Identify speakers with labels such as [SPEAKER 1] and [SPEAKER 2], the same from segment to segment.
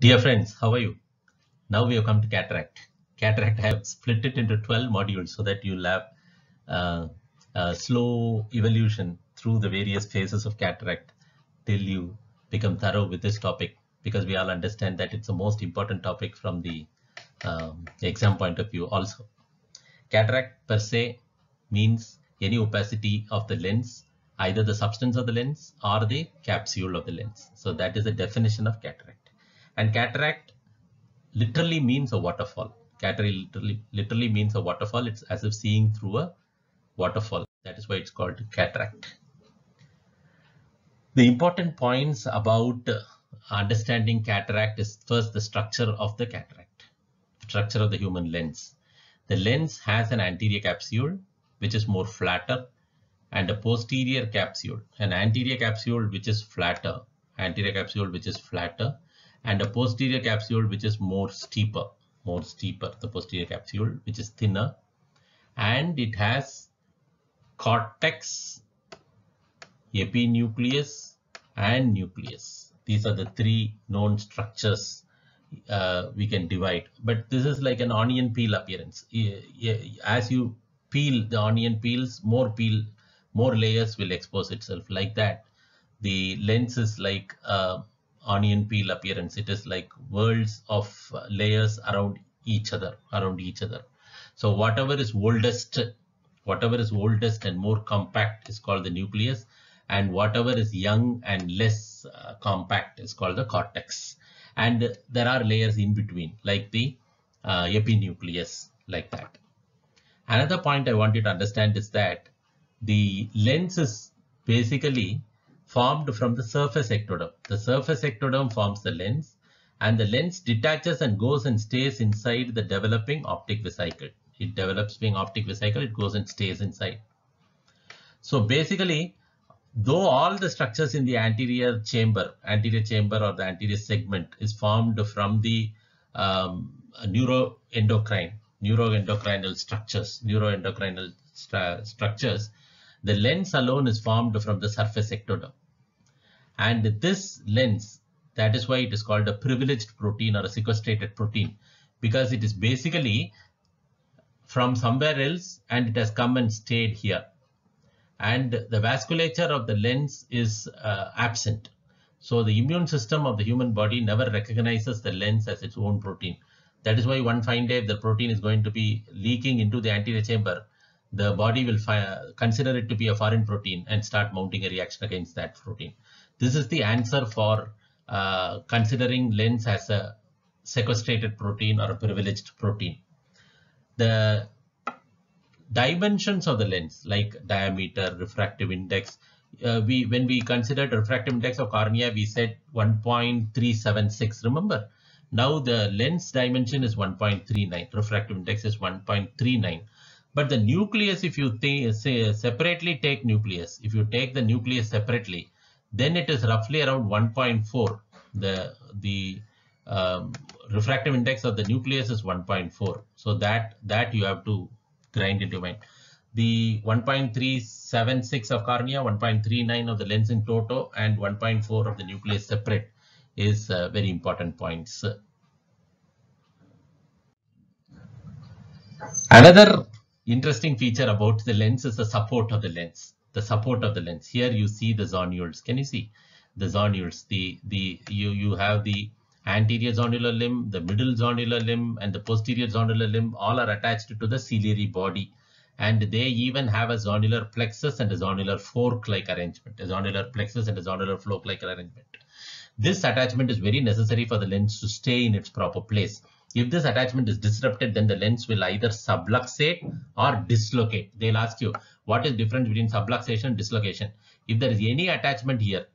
[SPEAKER 1] Dear friends, how are you? Now we have come to cataract. Cataract, I have split it into 12 modules so that you'll have uh, a slow evolution through the various phases of cataract till you become thorough with this topic because we all understand that it's the most important topic from the um, exam point of view also. Cataract per se means any opacity of the lens, either the substance of the lens or the capsule of the lens. So that is the definition of cataract. And cataract literally means a waterfall. Cataract literally, literally means a waterfall. It's as if seeing through a waterfall. That is why it's called cataract. The important points about uh, understanding cataract is first the structure of the cataract, structure of the human lens. The lens has an anterior capsule which is more flatter and a posterior capsule, an anterior capsule which is flatter, anterior capsule which is flatter and a posterior capsule which is more steeper, more steeper, the posterior capsule which is thinner and it has cortex, epinucleus and nucleus. These are the three known structures uh, we can divide. But this is like an onion peel appearance. As you peel the onion peels, more peel, more layers will expose itself like that. The lens is like uh, onion peel appearance. It is like worlds of layers around each other, around each other. So whatever is oldest, whatever is oldest and more compact is called the nucleus and whatever is young and less uh, compact is called the cortex. And there are layers in between like the uh, epinucleus like that. Another point I want you to understand is that the lens is basically formed from the surface ectoderm. The surface ectoderm forms the lens and the lens detaches and goes and stays inside the developing optic vesicle. It develops being optic vesicle, it goes and stays inside. So basically, though all the structures in the anterior chamber, anterior chamber or the anterior segment is formed from the um, neuroendocrine, neuroendocrinal structures, neuroendocrinal st structures, the lens alone is formed from the surface ectoderm. And this lens, that is why it is called a privileged protein or a sequestrated protein, because it is basically from somewhere else and it has come and stayed here. And the vasculature of the lens is uh, absent. So the immune system of the human body never recognizes the lens as its own protein. That is why one fine day if the protein is going to be leaking into the anterior chamber, the body will consider it to be a foreign protein and start mounting a reaction against that protein. This is the answer for uh, considering lens as a sequestrated protein or a privileged protein. The dimensions of the lens like diameter, refractive index, uh, we when we considered refractive index of cornea, we said 1.376. Remember, now the lens dimension is 1.39, refractive index is 1.39. But the nucleus, if you say separately take nucleus, if you take the nucleus separately, then it is roughly around 1.4. The the um, refractive index of the nucleus is 1.4. So that that you have to grind into mind. The 1.376 of cornea, 1.39 of the lens in toto, and 1.4 of the nucleus separate is uh, very important points. Another interesting feature about the lens is the support of the lens. The support of the lens. Here you see the zonules. Can you see the zonules? The the you you have the anterior zonular limb, the middle zonular limb, and the posterior zonular limb all are attached to the ciliary body. And they even have a zonular plexus and a zonular fork-like arrangement, a zonular plexus and a zonular fork-like arrangement. This attachment is very necessary for the lens to stay in its proper place. If this attachment is disrupted, then the lens will either subluxate or dislocate. They'll ask you, what is difference between subluxation and dislocation? If there is any attachment here,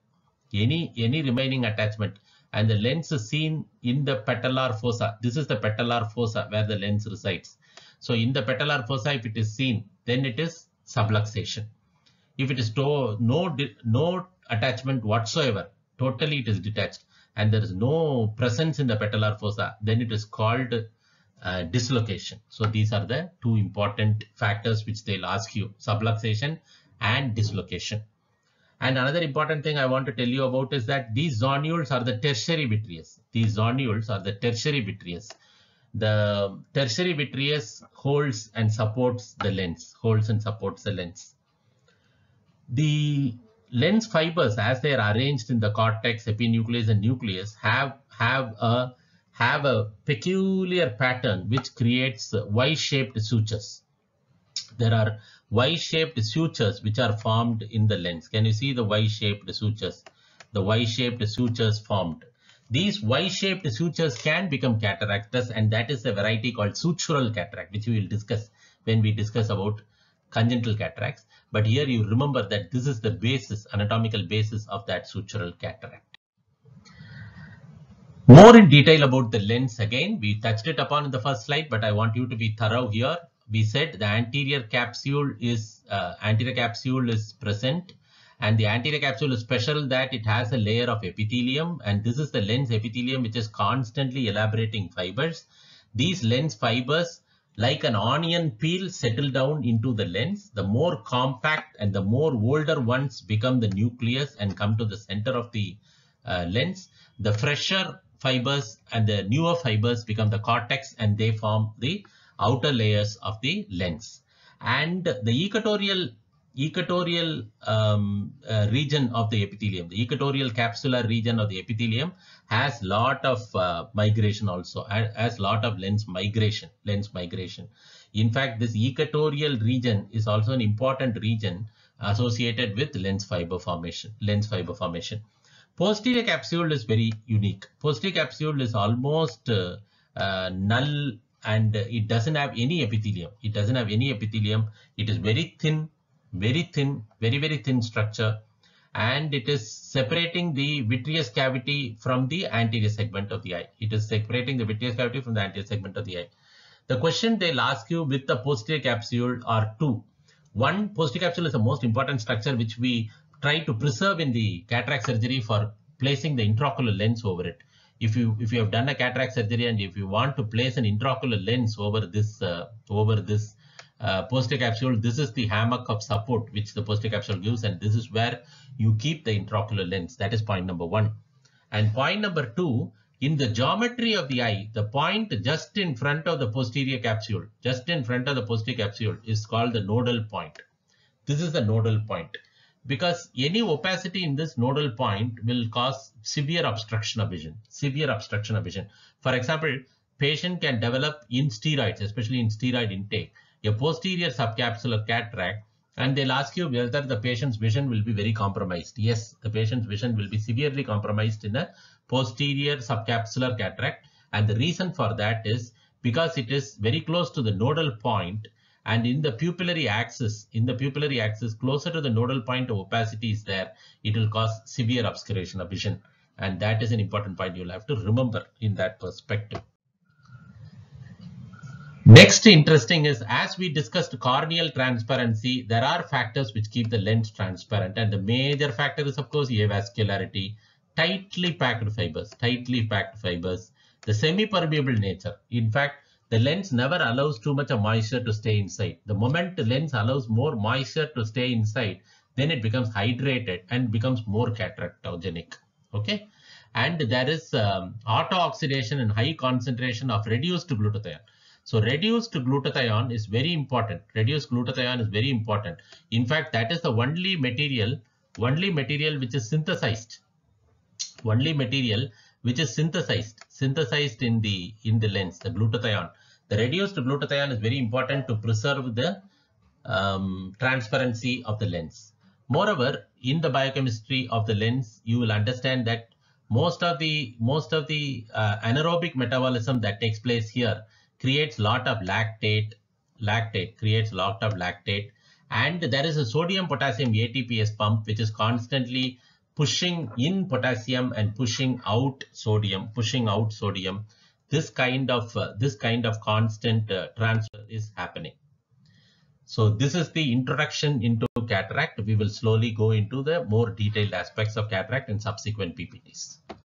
[SPEAKER 1] any, any remaining attachment, and the lens is seen in the patellar fossa. This is the patellar fossa where the lens resides. So in the patellar fossa, if it is seen, then it is subluxation. If it is no, no attachment whatsoever, totally it is detached, and there is no presence in the patellar fossa, then it is called uh, dislocation. So these are the two important factors which they'll ask you, subluxation and dislocation. And another important thing I want to tell you about is that these zonules are the tertiary vitreous. These zonules are the tertiary vitreous. The tertiary vitreous holds and supports the lens, holds and supports the lens. The lens fibers, as they are arranged in the cortex, epinucleus, and nucleus, have have a have a peculiar pattern which creates Y-shaped sutures. There are Y-shaped sutures which are formed in the lens. Can you see the Y-shaped sutures? The Y-shaped sutures formed. These Y-shaped sutures can become cataracts and that is a variety called sutural cataract which we will discuss when we discuss about congenital cataracts. But here you remember that this is the basis, anatomical basis of that sutural cataract. More in detail about the lens again, we touched it upon in the first slide, but I want you to be thorough here. We said the anterior capsule is uh, anterior capsule is present and the anterior capsule is special that it has a layer of epithelium and this is the lens epithelium which is constantly elaborating fibers. These lens fibers like an onion peel settle down into the lens. The more compact and the more older ones become the nucleus and come to the center of the uh, lens. The fresher fibers and the newer fibers become the cortex and they form the outer layers of the lens. And the equatorial equatorial um, uh, region of the epithelium, the equatorial capsular region of the epithelium has lot of uh, migration also, has lot of lens migration, lens migration. In fact, this equatorial region is also an important region associated with lens fiber formation, lens fiber formation. Posterior capsule is very unique. Posterior capsule is almost uh, uh, null and it doesn't have any epithelium. It doesn't have any epithelium. It is very thin, very thin, very, very thin structure. And it is separating the vitreous cavity from the anterior segment of the eye. It is separating the vitreous cavity from the anterior segment of the eye. The question they'll ask you with the posterior capsule are two. One, posterior capsule is the most important structure which we try to preserve in the cataract surgery for placing the intraocular lens over it. If you if you have done a cataract surgery and if you want to place an intraocular lens over this uh, over this uh, posterior capsule, this is the hammock of support which the posterior capsule gives, and this is where you keep the intraocular lens. That is point number one. And point number two, in the geometry of the eye, the point just in front of the posterior capsule, just in front of the posterior capsule is called the nodal point. This is the nodal point because any opacity in this nodal point will cause severe obstruction of vision, severe obstruction of vision. For example, patient can develop in steroids, especially in steroid intake, a posterior subcapsular cataract, and they'll ask you whether the patient's vision will be very compromised. Yes, the patient's vision will be severely compromised in a posterior subcapsular cataract. And the reason for that is because it is very close to the nodal point and in the pupillary axis, in the pupillary axis, closer to the nodal point of opacity is there, it will cause severe obscuration of vision. And that is an important point you'll have to remember in that perspective. Next interesting is as we discussed corneal transparency, there are factors which keep the lens transparent and the major factor is of course avascularity, tightly packed fibers, tightly packed fibers, the semi-permeable nature. In fact, the lens never allows too much of moisture to stay inside. The moment the lens allows more moisture to stay inside, then it becomes hydrated and becomes more cataractogenic. Okay. And there is um, auto-oxidation and high concentration of reduced glutathione. So reduced glutathione is very important. Reduced glutathione is very important. In fact, that is the only material, only material which is synthesized. Only material which is synthesized, synthesized in the in the lens, the glutathione. The reduced glutathione is very important to preserve the um, transparency of the lens. Moreover, in the biochemistry of the lens, you will understand that most of the most of the uh, anaerobic metabolism that takes place here creates lot of lactate, lactate creates lot of lactate, and there is a sodium potassium ATPase pump which is constantly pushing in potassium and pushing out sodium, pushing out sodium. This kind of uh, this kind of constant uh, transfer is happening. So this is the introduction into cataract. We will slowly go into the more detailed aspects of cataract in subsequent PPTs.